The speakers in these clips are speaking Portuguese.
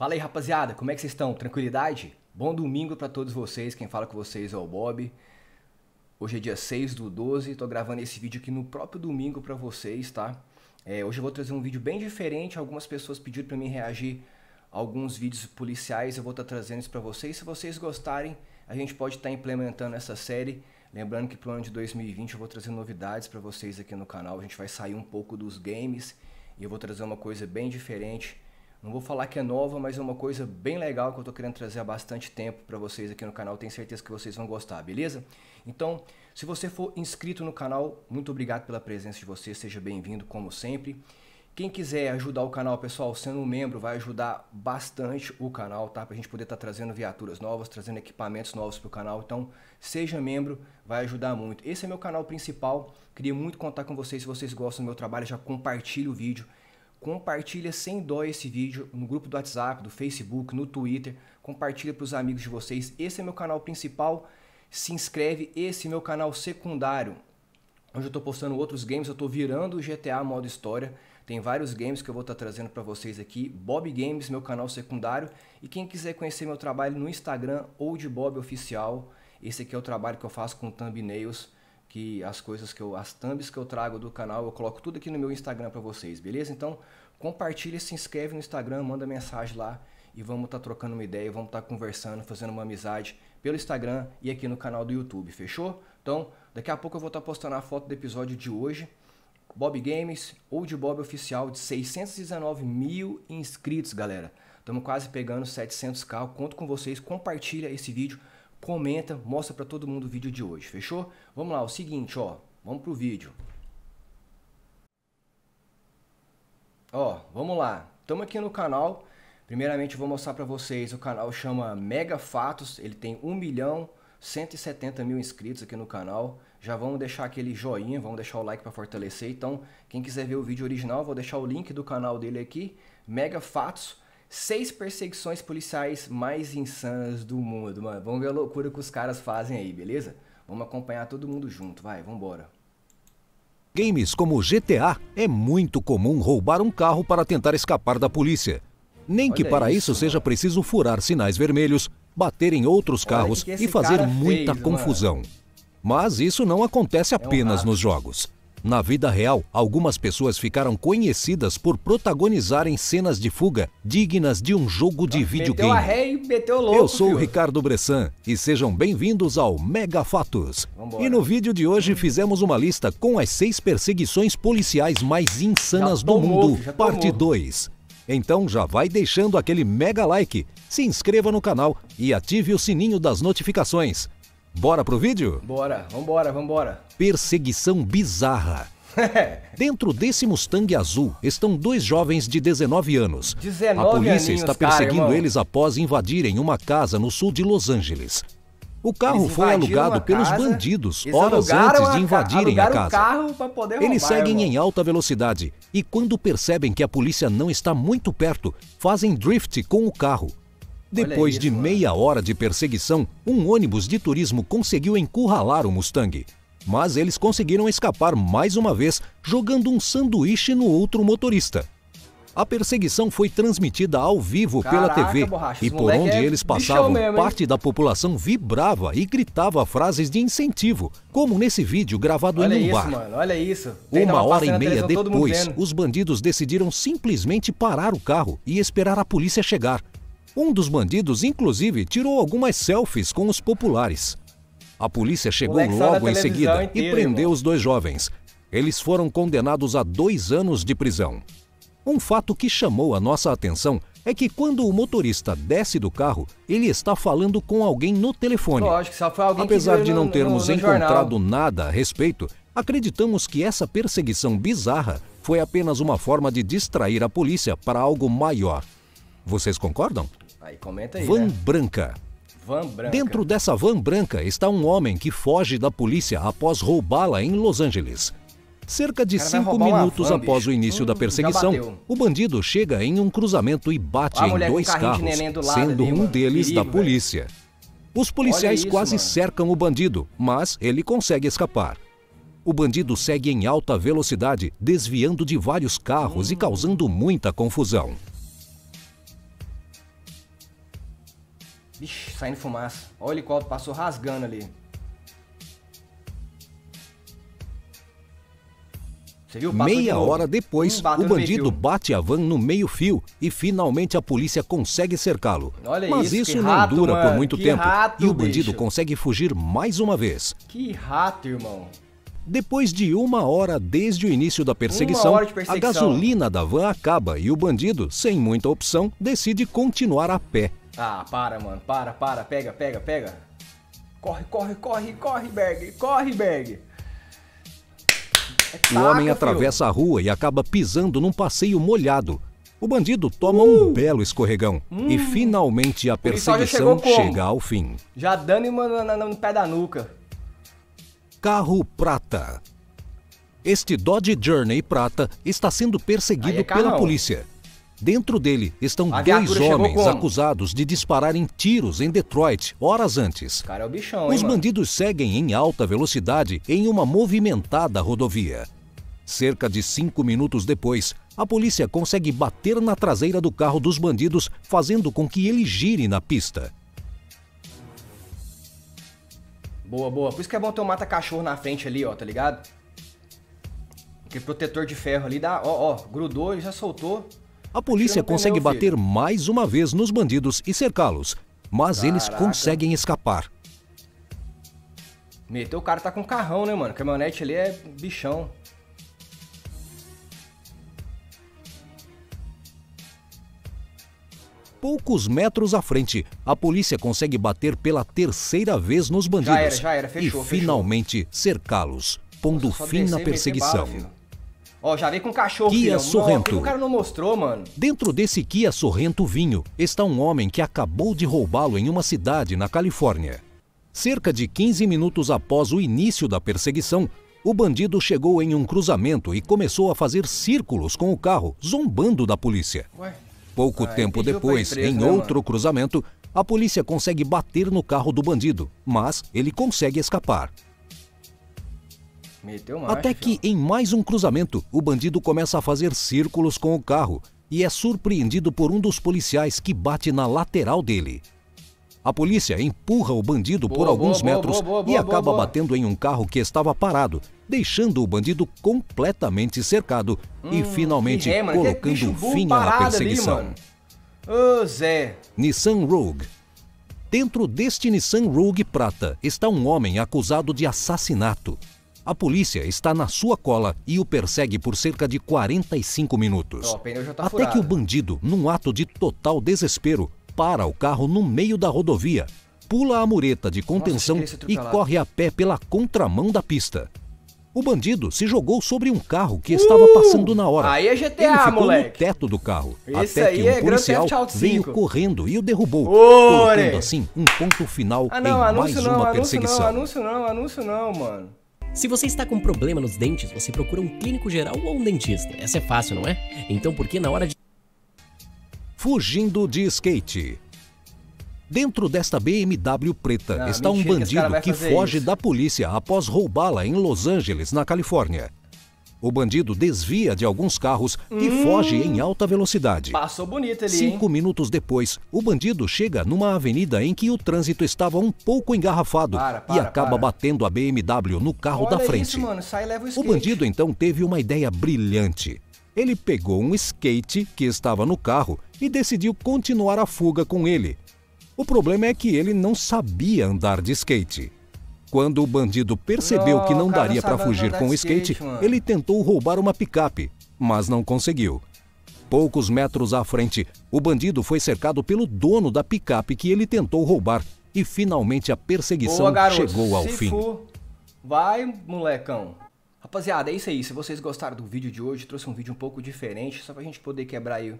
Fala aí, rapaziada, como é que vocês estão? Tranquilidade? Bom domingo para todos vocês. Quem fala com vocês é o Bob. Hoje é dia 6 do 12, tô gravando esse vídeo aqui no próprio domingo para vocês, tá? É, hoje eu vou trazer um vídeo bem diferente. Algumas pessoas pediram para mim reagir a alguns vídeos policiais. Eu vou estar tá trazendo isso para vocês. Se vocês gostarem, a gente pode estar tá implementando essa série. Lembrando que pro ano de 2020 eu vou trazer novidades para vocês aqui no canal. A gente vai sair um pouco dos games e eu vou trazer uma coisa bem diferente não vou falar que é nova, mas é uma coisa bem legal que eu estou querendo trazer há bastante tempo para vocês aqui no canal. Tenho certeza que vocês vão gostar, beleza? Então, se você for inscrito no canal, muito obrigado pela presença de vocês. Seja bem-vindo, como sempre. Quem quiser ajudar o canal, pessoal, sendo um membro, vai ajudar bastante o canal, tá? Pra gente poder estar tá trazendo viaturas novas, trazendo equipamentos novos pro canal. Então, seja membro, vai ajudar muito. Esse é meu canal principal. Queria muito contar com vocês. Se vocês gostam do meu trabalho, já compartilhe o vídeo compartilha sem dó esse vídeo no grupo do WhatsApp, do Facebook, no Twitter, compartilha para os amigos de vocês. Esse é meu canal principal, se inscreve, esse é meu canal secundário, onde eu estou postando outros games, eu estou virando o GTA modo história, tem vários games que eu vou estar tá trazendo para vocês aqui, Bob Games, meu canal secundário, e quem quiser conhecer meu trabalho no Instagram ou de Bob Oficial, esse aqui é o trabalho que eu faço com thumbnails, que as coisas que eu, as thumbs que eu trago do canal, eu coloco tudo aqui no meu Instagram para vocês, beleza? Então, compartilha, se inscreve no Instagram, manda mensagem lá e vamos estar tá trocando uma ideia, vamos estar tá conversando, fazendo uma amizade pelo Instagram e aqui no canal do YouTube, fechou? Então, daqui a pouco eu vou estar tá postando a foto do episódio de hoje. Bob Games ou de Bob Oficial de 619 mil inscritos, galera. Estamos quase pegando 700k. Conto com vocês. Compartilha esse vídeo comenta, mostra para todo mundo o vídeo de hoje, fechou? Vamos lá, o seguinte, ó, vamos pro vídeo. Ó, vamos lá, estamos aqui no canal, primeiramente vou mostrar para vocês, o canal chama Mega Fatos, ele tem 1 milhão 170 mil inscritos aqui no canal, já vamos deixar aquele joinha, vamos deixar o like para fortalecer, então quem quiser ver o vídeo original, vou deixar o link do canal dele aqui, Mega Fatos, Seis perseguições policiais mais insanas do mundo, mano. Vamos ver a loucura que os caras fazem aí, beleza? Vamos acompanhar todo mundo junto, vai, vambora. Games como GTA é muito comum roubar um carro para tentar escapar da polícia. Nem Olha que para isso, isso seja preciso furar sinais vermelhos, bater em outros carros e fazer muita fez, confusão. Mano. Mas isso não acontece apenas é um nos jogos. Na vida real, algumas pessoas ficaram conhecidas por protagonizarem cenas de fuga dignas de um jogo de videogame. Meteu a ré e meteu louco, Eu sou filho. o Ricardo Bressan e sejam bem-vindos ao Mega Fatos. Vambora. E no vídeo de hoje fizemos uma lista com as seis perseguições policiais mais insanas do mundo, parte 2. Então já vai deixando aquele mega like, se inscreva no canal e ative o sininho das notificações. Bora pro vídeo? Bora, vambora, vambora. Perseguição bizarra. Dentro desse Mustang azul estão dois jovens de 19 anos. 19 A polícia aninhos, está perseguindo cara, eles após invadirem uma casa no sul de Los Angeles. O carro foi alugado pelos casa, bandidos horas antes de invadirem a, a casa. Eles seguem irmão. em alta velocidade e, quando percebem que a polícia não está muito perto, fazem drift com o carro depois isso, de meia mano. hora de perseguição, um ônibus de turismo conseguiu encurralar o Mustang. Mas eles conseguiram escapar mais uma vez, jogando um sanduíche no outro motorista. A perseguição foi transmitida ao vivo Caraca, pela TV borracha, e por onde é eles passavam, mesmo, parte da população vibrava e gritava frases de incentivo, como nesse vídeo gravado olha em um isso, bar. Mano, olha isso. Uma hora e meia depois, os bandidos decidiram simplesmente parar o carro e esperar a polícia chegar. Um dos bandidos, inclusive, tirou algumas selfies com os populares. A polícia chegou logo em seguida inteira, e prendeu irmão. os dois jovens. Eles foram condenados a dois anos de prisão. Um fato que chamou a nossa atenção é que quando o motorista desce do carro, ele está falando com alguém no telefone. Lógico, só foi alguém Apesar que de não no, termos no, no encontrado jornal. nada a respeito, acreditamos que essa perseguição bizarra foi apenas uma forma de distrair a polícia para algo maior. Vocês concordam? Aí, comenta aí, Van né? Branca. Van Branca. Dentro dessa van branca está um homem que foge da polícia após roubá-la em Los Angeles. Cerca de cinco minutos van, após bicho. o início hum, da perseguição, o bandido chega em um cruzamento e bate em dois carros, sendo ali, um deles Perigo, da polícia. Os policiais isso, quase mano. cercam o bandido, mas ele consegue escapar. O bandido segue em alta velocidade, desviando de vários carros hum. e causando muita confusão. Vixe, saindo fumaça. Olha o helicóptero passou rasgando ali. Viu, Meia de hora depois, hum, o bandido bate a van no meio-fio e finalmente a polícia consegue cercá-lo. Mas isso, isso não rato, dura mano. por muito que tempo rato, e o bandido bicho. consegue fugir mais uma vez. Que rato, irmão. Depois de uma hora desde o início da perseguição, perseguição, a gasolina da van acaba e o bandido, sem muita opção, decide continuar a pé. Ah, para, mano, para, para, pega, pega, pega. Corre, corre, corre, corre, Berg, corre, Berg. É taca, o homem filho. atravessa a rua e acaba pisando num passeio molhado. O bandido toma uh. um belo escorregão hum. e finalmente a perseguição chega ao fim. Já dando uma no, no pé da nuca. Carro prata. Este Dodge Journey prata está sendo perseguido é pela polícia. Dentro dele estão dois homens acusados de dispararem tiros em Detroit horas antes. É bichão, Os bandidos seguem em alta velocidade em uma movimentada rodovia. Cerca de cinco minutos depois, a polícia consegue bater na traseira do carro dos bandidos, fazendo com que ele gire na pista. Boa, boa. Por isso que é bom ter um mata-cachorro na frente ali, ó, tá ligado? Aquele protetor de ferro ali dá, ó, ó, grudou e já soltou. A polícia consegue bater mais uma vez nos bandidos e cercá-los, mas eles conseguem escapar. Meteu o cara tá com carrão, né, mano? Caminhonete ali é bichão. Poucos metros à frente, a polícia consegue bater pela terceira vez nos bandidos já era, já era, fechou, e finalmente cercá-los, pondo fim na perseguição. Ó, já veio com cachorro, Kia filho. Sorrento. o cara não mostrou, mano? Dentro desse Kia Sorrento vinho está um homem que acabou de roubá-lo em uma cidade na Califórnia. Cerca de 15 minutos após o início da perseguição, o bandido chegou em um cruzamento e começou a fazer círculos com o carro, zombando da polícia. Ué? Pouco ah, tempo depois, em né, outro mano? cruzamento, a polícia consegue bater no carro do bandido, mas ele consegue escapar. Até que, em mais um cruzamento, o bandido começa a fazer círculos com o carro e é surpreendido por um dos policiais que bate na lateral dele. A polícia empurra o bandido boa, por alguns boa, metros boa, e acaba batendo em um carro que estava parado, deixando o bandido completamente cercado hum, e finalmente colocando fim à perseguição. Ali, Ô, Zé. Nissan Rogue. Dentro deste Nissan Rogue prata está um homem acusado de assassinato. A polícia está na sua cola e o persegue por cerca de 45 minutos. Oh, tá até furado. que o bandido, num ato de total desespero, para o carro no meio da rodovia, pula a mureta de contenção Nossa, e corre a pé pela contramão da pista. O bandido se jogou sobre um carro que estava uh, passando na hora. Aí é GTA, Ele ficou moleque. no teto do carro, Esse até que um é policial veio correndo e o derrubou, Ore. colocando assim um ponto final ah, não, em mais não, uma anúncio perseguição. Não, anúncio não, anúncio não, mano. Se você está com problema nos dentes, você procura um clínico geral ou um dentista. Essa é fácil, não é? Então por que na hora de... Fugindo de skate. Dentro desta BMW preta ah, está um bandido que, que foge isso. da polícia após roubá-la em Los Angeles, na Califórnia. O bandido desvia de alguns carros hum, e foge em alta velocidade. Passou bonito ali. Cinco hein? minutos depois, o bandido chega numa avenida em que o trânsito estava um pouco engarrafado para, para, e acaba para. batendo a BMW no carro Olha da frente. Isso, mano. Sai, leva o, o bandido então teve uma ideia brilhante. Ele pegou um skate que estava no carro e decidiu continuar a fuga com ele, o problema é que ele não sabia andar de skate. Quando o bandido percebeu que não daria para fugir com o skate, skate ele tentou roubar uma picape, mas não conseguiu. Poucos metros à frente, o bandido foi cercado pelo dono da picape que ele tentou roubar e finalmente a perseguição Boa, chegou ao Se fim. For, vai, molecão. Rapaziada, é isso aí. Se vocês gostaram do vídeo de hoje, trouxe um vídeo um pouco diferente, só pra gente poder quebrar aí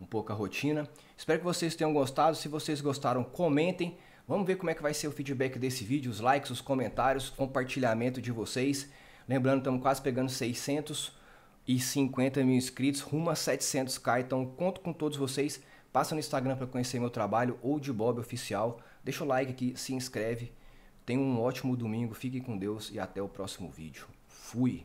um pouco a rotina. Espero que vocês tenham gostado. Se vocês gostaram, comentem. Vamos ver como é que vai ser o feedback desse vídeo, os likes, os comentários, compartilhamento de vocês. Lembrando, estamos quase pegando 650 mil inscritos, rumo a 700k. Então, conto com todos vocês. Passa no Instagram para conhecer meu trabalho, ou de Bob Oficial. Deixa o like aqui, se inscreve. Tenha um ótimo domingo, fique com Deus e até o próximo vídeo. Fui!